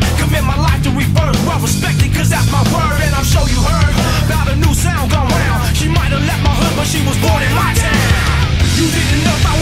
burn. Commit my life to reverse Well respected, cause that's my word, and I'm sure you heard about a new sound gone round. She might have left my hood, but she was born in my town. You didn't know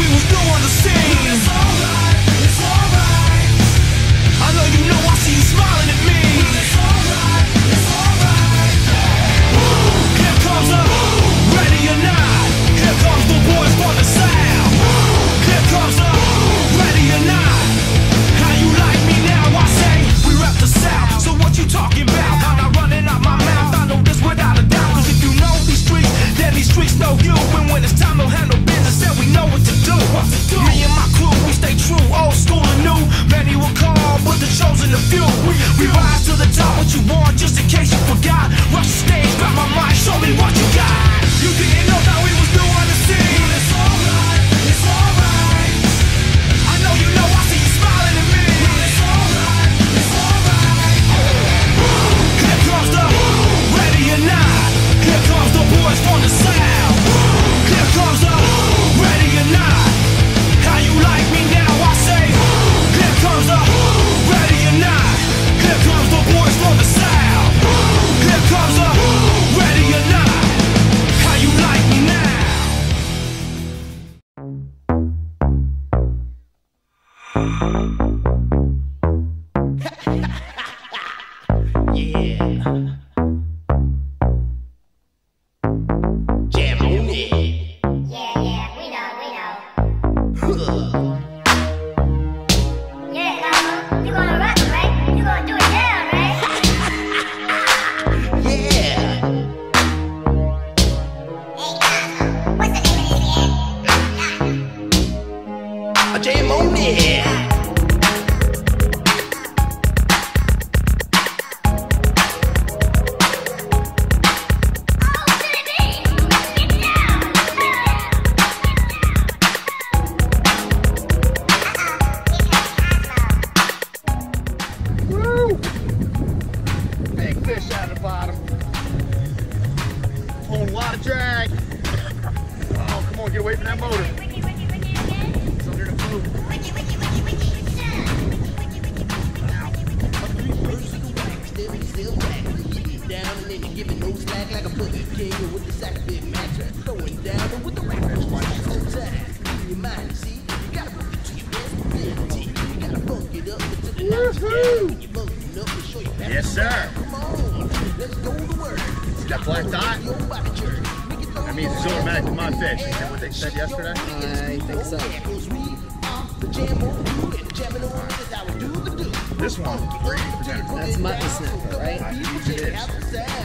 J Money. fish out the bottom. Pulling a lot of drag. Oh, come on, get away from that motor. Yes, sir. Work. That black dot? That means it's automatic to my fish. Is that what they said yesterday? I think so. This one, great for dinner. That's mutton snapper, right?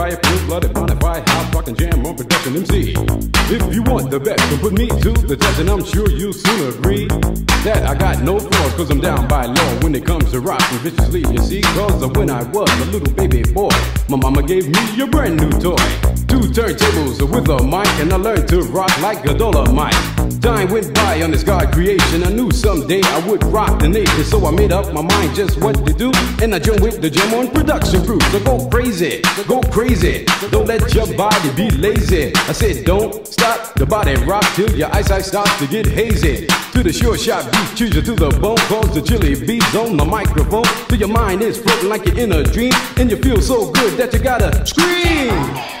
Surefire, full-blooded, bonafide, jam on production MC. If you want the best, then put me to the test, and I'm sure you'll soon agree that I got no flaws, cause I'm down by law when it comes to rockin' viciously, you see. Cause when I was a little baby boy, my mama gave me a brand new toy. Two turntables with a mic, and I learned to rock like a dolomite. Time went by on this God creation. I knew someday I would rock the nation, so I made up my mind just what to do. And I joined with the Jam on production crew. So go crazy, go crazy. Don't let your body be lazy. I said, don't stop the body rock till your eyesight starts to get hazy. To the sure shot beat, choose you to the bone. Cause the chili beats on the microphone. Till your mind is floating like you're in a dream. And you feel so good that you gotta scream.